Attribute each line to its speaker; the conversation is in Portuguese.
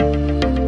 Speaker 1: Música